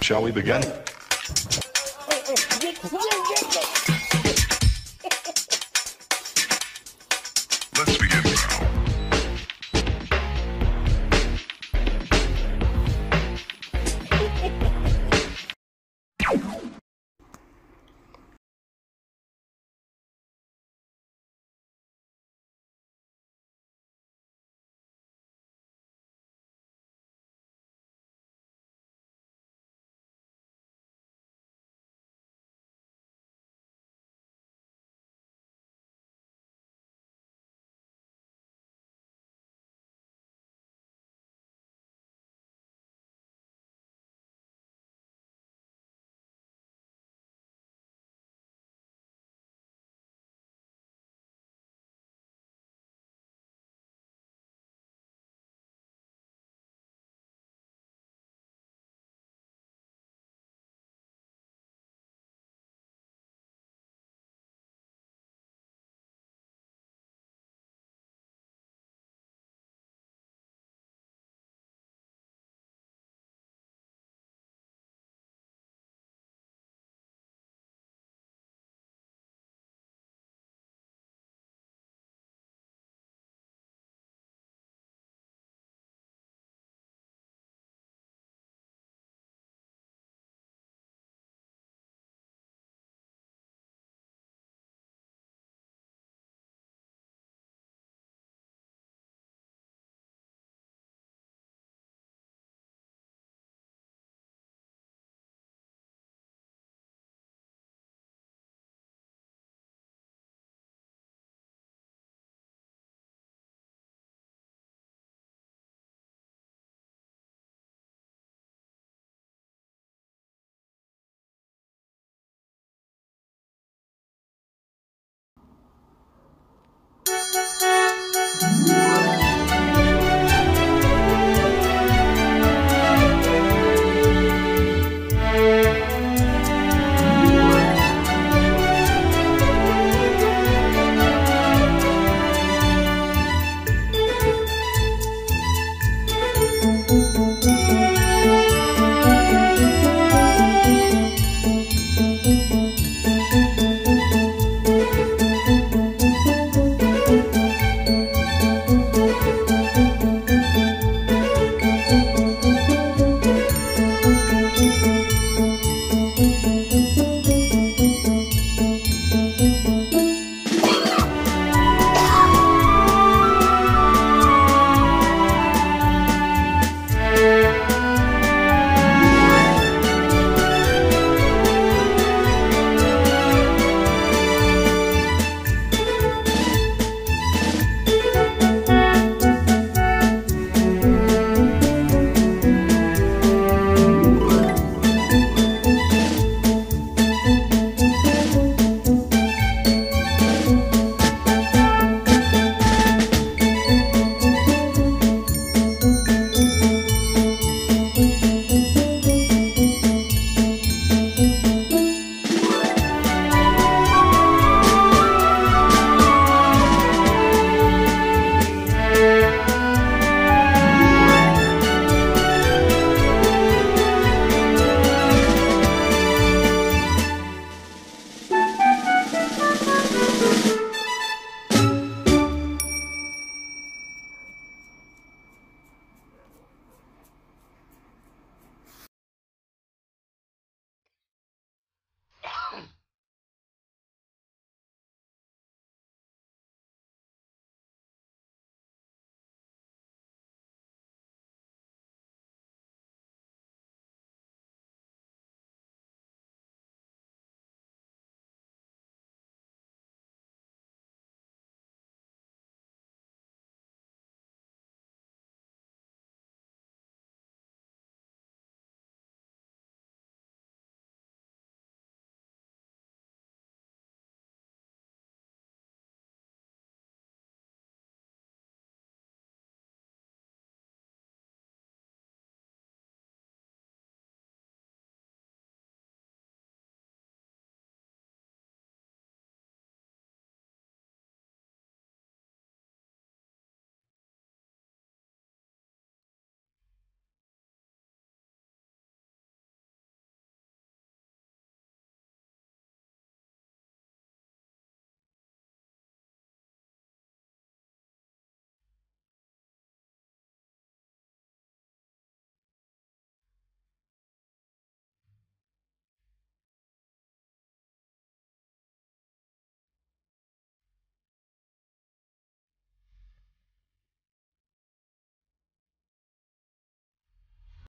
Shall we begin?